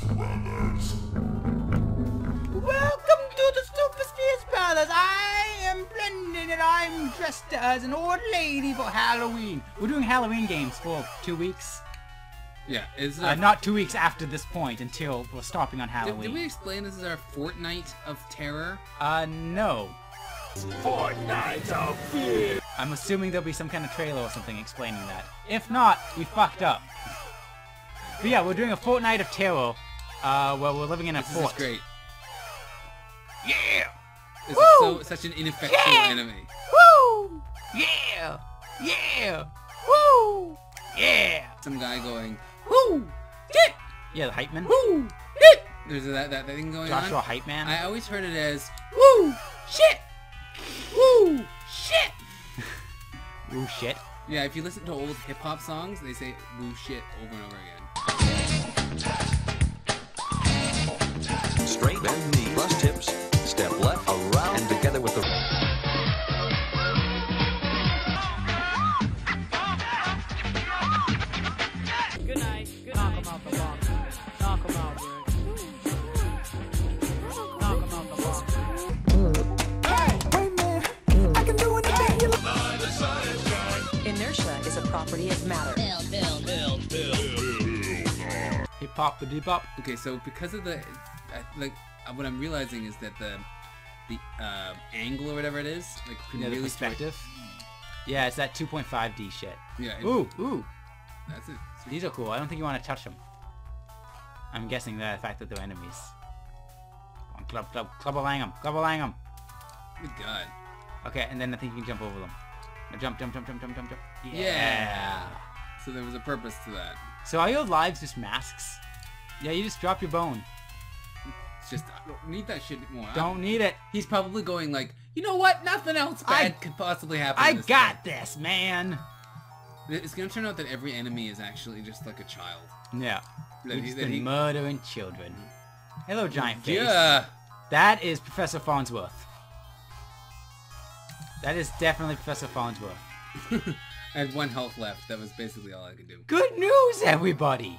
Brothers. Welcome to the Super Speers Brothers. I am Brendan and I'm dressed as an old lady for Halloween. We're doing Halloween games for two weeks. Yeah, is Uh, not two weeks after this point until we're stopping on Did, Halloween. did we explain this is our fortnight of terror? Uh, no. Fortnight of Fear. I'm assuming there'll be some kind of trailer or something explaining that. If not, we fucked up. But yeah, we're doing a fortnight of terror, uh, where we're living in a This fort. is great. Yeah! This Woo! is so such an ineffectual Yeah! enemy. Woo! Yeah! Yeah! Woo! Yeah! Some guy going, Woo! Shit! Yeah, the hype man. whoo, hit! There's that, that, that thing going on. Joshua on. hype man. I always heard it as, woo, shit, woo, shit. Ooh, shit. Yeah, if you listen to old hip hop songs, they say woo shit over and over again. Straight bend knee plus tips. A dip up. Okay, so because of the, I, like, uh, what I'm realizing is that the, the uh, angle or whatever it is, like, can Yeah, the really perspective. Yeah, it's that 2.5D shit. Yeah. it- Ooh, ooh. That's it. These are cool. I don't think you want to touch them. I'm guessing that the fact that they're enemies. Come on, club, club, club lang them. Club lang them. Good God. Okay, and then I think you can jump over them. Now jump, jump, jump, jump, jump, jump, jump. Yeah. So there was a purpose to that. So are your lives just masks? Yeah, you just drop your bone. It's just I don't need that shit anymore. Don't need it. He's probably going like, you know what? Nothing else bad I- could possibly happen. I this got this, man. It's gonna turn out that every enemy is actually just like a child. Yeah. That We've he- just that been he- murdering children. Hello, giant face. Yeah. That is Professor Farnsworth. That is definitely Professor Farnsworth. I had one health left. That was basically all I could do. Good news, everybody!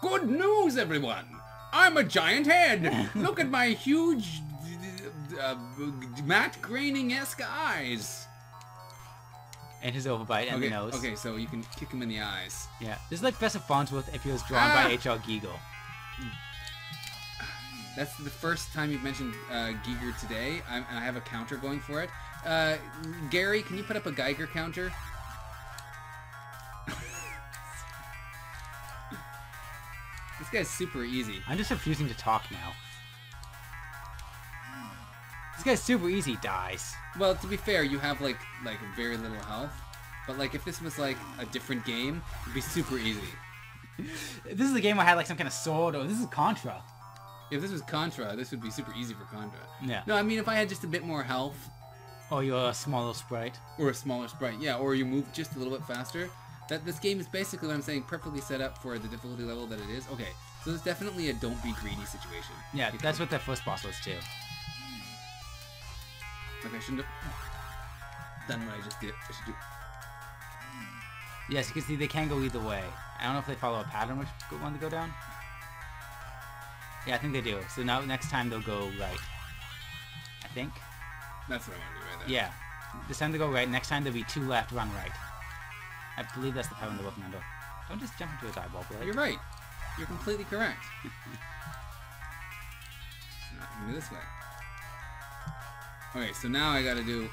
Good news, everyone! I'm a giant head. Look at my huge, uh, Matt Groening-esque eyes. And his overbite and okay, the nose. okay, so you can kick him in the eyes. Yeah. This is like Professor Farnsworth if he was drawn Ah! by H.R. Giger. That's the first time you've mentioned uh, Giger today. I, I have a counter going for it. Uh, Gary, can you put up a Geiger counter? This guy's super easy. I'm just refusing to talk now. This guy's super easy, dies. Well, to be fair, you have like like very little health. But like if this was like a different game, it'd be super easy. This is a game where I had like some kind of sword, or this is Contra. If this was Contra, this would be super easy for Contra. Yeah. No, I mean if I had just a bit more health Or you're a smaller sprite. or a smaller sprite, yeah, or you move just a little bit faster. That this game is basically what I'm saying, perfectly set up for the difficulty level that it is. Okay, so it's definitely a don't be greedy situation. Yeah, that's what that first boss was too. Okay, I shouldn't have done what I just did. I should do. Yes, because see, they can go either way. I don't know if they follow a pattern which one to go down. Yeah, I think they do. So now next time they'll go right. I think. That's what I want to do right there. Yeah. This time they go right. Next time there'll be two left, run right. I believe that's the pattern they're working under. Don't just jump into a eyeball, Blake. You're right. You're completely correct. Not do this way. Okay, so now I gotta do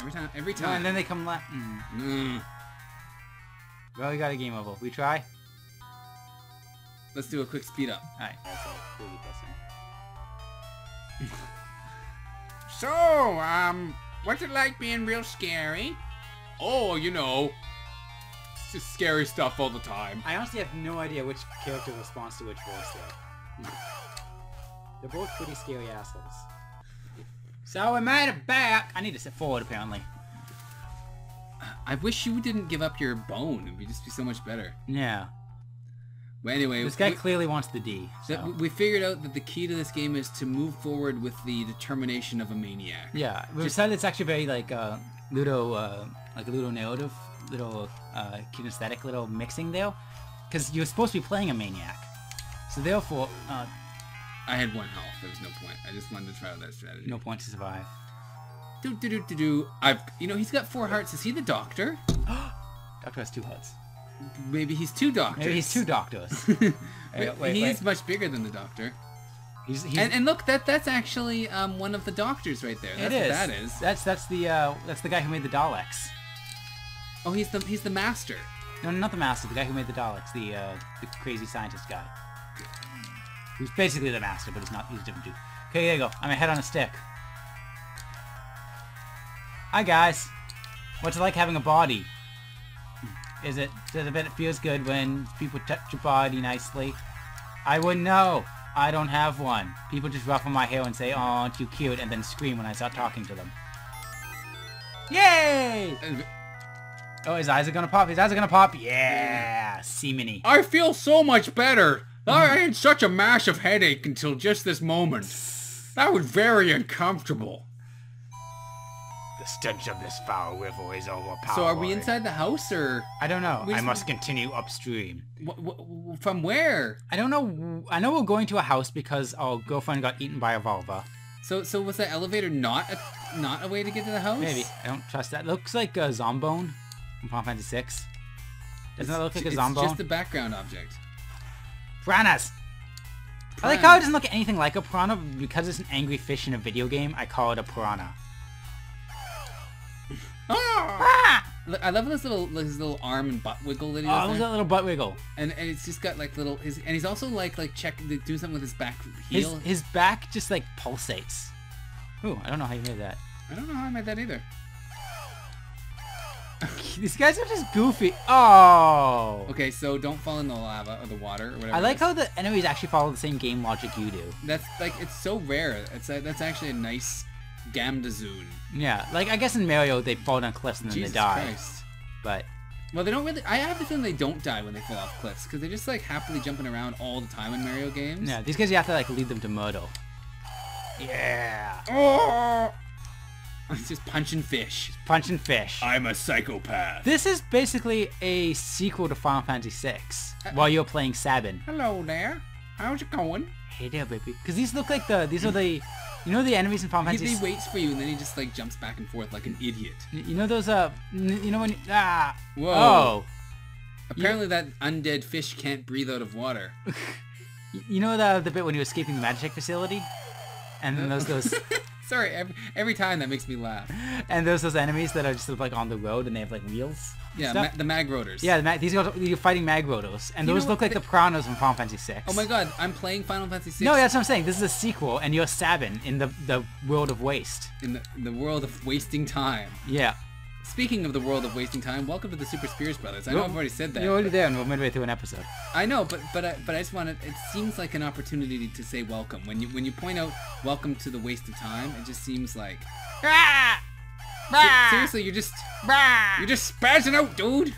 every time. Every No, time. and then they come left. Mm. Mm. Well, we got a game over. We try? Let's do a quick speed up. Alright. That's a really person. So, um, what's it like being real scary? Oh, you know, it's just scary stuff all the time. I honestly have no idea which character responds to which voice there. They're both pretty scary assholes. So we made it back. I need to sit forward apparently. I wish you didn't give up your bone. It'd be just be so much better. Yeah. But anyway, This guy we, clearly wants the D. so. we figured out that the key to this game is to move forward with the determination of a maniac. Yeah, we decided it's actually very like uh, Ludo, uh, like a Ludo narrative, little uh, kinesthetic little mixing there. because you're supposed to be playing a maniac. So therefore, uh, I had one health. There was no point. I just wanted to try out that strategy. no point to survive. Do do do do do. I've you know he's got four hearts. Is he the doctor? Doctor has two hearts. Maybe he's two doctors. Maybe he's two doctors. Wait, Wait, wait, he is much bigger than the doctor. He's, he's, And, and look, that that's actually um, one of the doctors right there. That's it is. what that is. That's that's the uh, that's the guy who made the Daleks. Oh, he's the he's the master. No, not the master. The guy who made the Daleks. The uh, the crazy scientist guy. He's basically the master, but he's not. He's a different dude. Okay, there you go. I'm a head on a stick. Hi guys. What's it like having a body? Is it does it bet it feels good when people touch your body nicely? I wouldn't know. I don't have one. People just ruffle my hair and say, "Oh, aren't you cute?" and then scream when I start talking to them. Yay! Oh, his eyes are gonna pop. His eyes are gonna pop. Yeah, semeny. I feel so much better. I had such a massive headache until just this moment. That was very uncomfortable. The stench of this foul river is overpowering. So are we inside the house or I don't know. We I just- must continue upstream. wh- wh- from where? I don't know. I know we're going to a house because our girlfriend got eaten by a vulva. So so was that elevator not a not a way to get to the house? Maybe. I don't trust that. Looks like a zombone from Final Fantasy 6. Doesn't that look like a it's just a background object. Piranhas! I like how it doesn't look anything like a piranha because it's an angry fish in a video game. I call it a piranha. Ah! I love this little his little arm and butt wiggle that he Oh, does look at there. that little butt wiggle. and and it's just got like little his and he's also like like check doing something with his back His heel. his back just like pulsates. Ooh, I don't know how you made that. I don't know how I made that either. These guys are just goofy. Oh. Okay, so don't fall in the lava or the water or whatever. I like how the enemies actually follow the same game logic you do. that's like it's so rare. It's a, that's actually a nice Gamdazoon. Yeah, like I guess in Mario they fall down cliffs and then Jesus they die. Christ. But Well, they don't really. I have the feeling they don't die when they fall off cliffs because they're just like happily jumping around all the time in Mario games. yeah, these guys you have to like lead them to murder. Yeah. Oh! It's just punching fish. Punching fish. I'm a psychopath. This is basically a sequel to Final Fantasy VI while you're playing Sabin. Hello there. How's it going? Hey there, baby. Because these look like the these are the you know the enemies in Final He, Fantasy. he waits for you and then he just like jumps back and forth like an idiot. You know those uh you know when ah Whoa. oh Apparently that undead fish can't breathe out of water. You know the the bit when you're escaping the magic facility, and then those those Sorry, every, every time that makes me laugh. and there's those enemies that are just sort of like on the road and they have like wheels. Yeah, ma- the Mag Roaders. Yeah, the mag- these are you're fighting Mag Roaders, and You those look like the piranhas from Final Fantasy VI. Oh my god, I'm playing Final Fantasy VI No, that's what I'm saying. This is a sequel, and you're Sabin in the the world of waste. in the, in the world of wasting time. Yeah. Speaking of the world of wasting time, welcome to the Super Speers Brothers. I know I've already said that. You're already there, and we're midway through an episode. I know, but but I, but I just wanted. It seems like an opportunity to say welcome when you when you point out welcome to the waste of time. It just seems like Se- seriously, you're just you're just spazzing out, dude.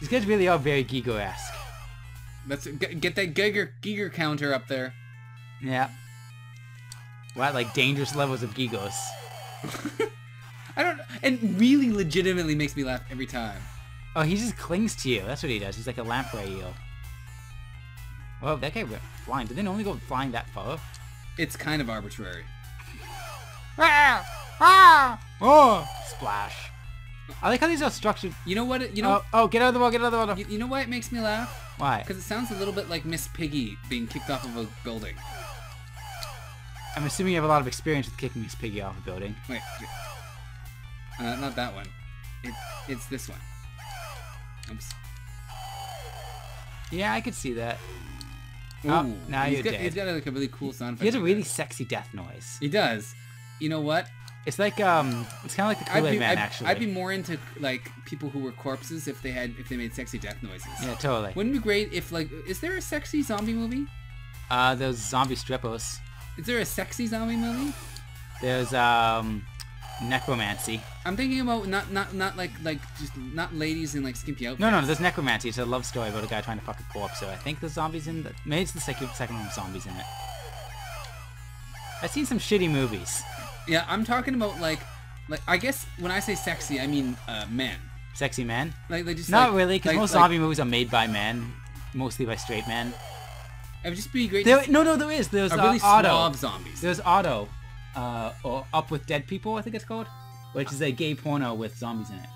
These guys really are very Giger-esque. Let's get, get that Giger Giger counter up there. Yeah. What, like dangerous levels of Gigos? I don't. It really legitimately makes me laugh every time. Oh, he just clings to you. That's what he does. He's like a lamprey eel. Whoa, that guy went flying. Did they only go flying that far? It's kind of arbitrary. Ah! Ah! Oh! Splash. I like how these are structured. You know what? it- You know. Oh, oh, get out of the water, get out of the water. You, you know why it makes me laugh? Why? Because it sounds a little bit like Miss Piggy being kicked off of a building. I'm assuming you have a lot of experience with kicking Miss piggy off a building. Wait. Uh, not that one. It, it's this one. Oops. Yeah, I could see that. Ooh, Oh, now he's you're got, dead. He's got like a really cool sound. He has a really that. sexy death noise. He does. You know what? It's like um, it's kind of like the I'd Kool-Aid be, Man I'd, actually. I'd be more into like people who were corpses if they had if they made sexy death noises. Yeah, totally. Wouldn't it be great if like is there a sexy zombie movie? Uh, those zombie strippers. Is there a sexy zombie movie? There's um, Nekromantik. I'm thinking about not not not like like just not ladies in like skimpy outfits. No, no, there's Nekromantik. It's a love story about a guy trying to fuck a corpse. So I think the zombies in the maybe it's the second second one with zombies in it. I've seen some shitty movies. Yeah, I'm talking about like like I guess when I say sexy, I mean uh, men. Sexy men. Like they just Not like- really, because like- most like- zombie movies are made by men. mostly by straight men. It would just be great. There, to no, no, there is. There's uh, really Otto. zombies. There's Otto, uh, or Up with Dead People, I think it's called, which is a gay porno with zombies in it.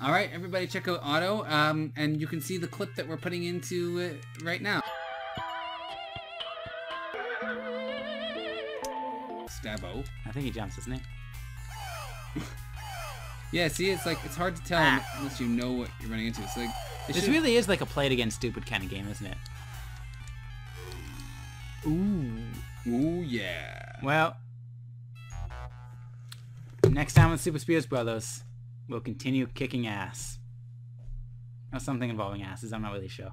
All right, everybody, check out Otto, um, and you can see the clip that we're putting into it right now. Stabbo. I think he jumps, doesn't he? Yeah, see, it's like it's hard to tell Ah. unless you know what you're running into. It's like they This should- really is like a play it against stupid kind of game, isn't it? Ooh. Ooh yeah. Well, next time on Super Speers Brothers, we'll continue kicking ass. Or something involving asses, I'm not really sure.